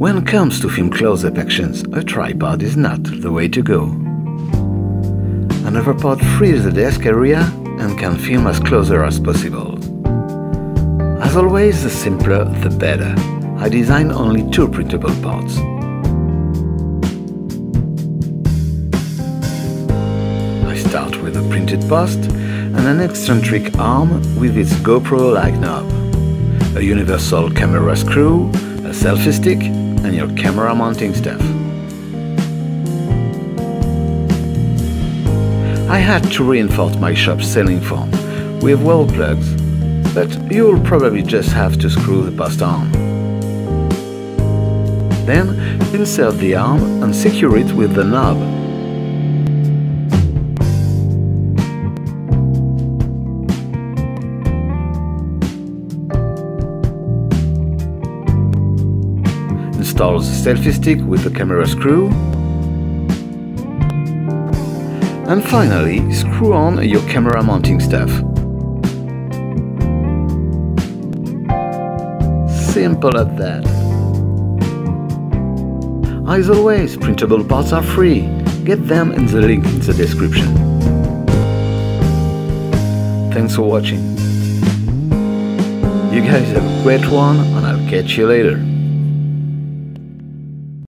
When it comes to film close-up actions, a tripod is not the way to go. An overpod frees the desk area and can film as closer as possible. As always, the simpler the better. I design only two printable pods. I start with a printed post and an eccentric arm with its GoPro-like knob, a universal camera screw, a selfie stick and your camera mounting stuff. I had to reinforce my shop ceiling foam with wall plugs, but you'll probably just have to screw the post arm. Then insert the arm and secure it with the knob. Install the selfie stick with the camera screw. And finally, screw on your camera mounting stuff. Simple as that. As always, printable parts are free. Get them in the link in the description. Thanks for watching. You guys have a great one and I'll catch you later.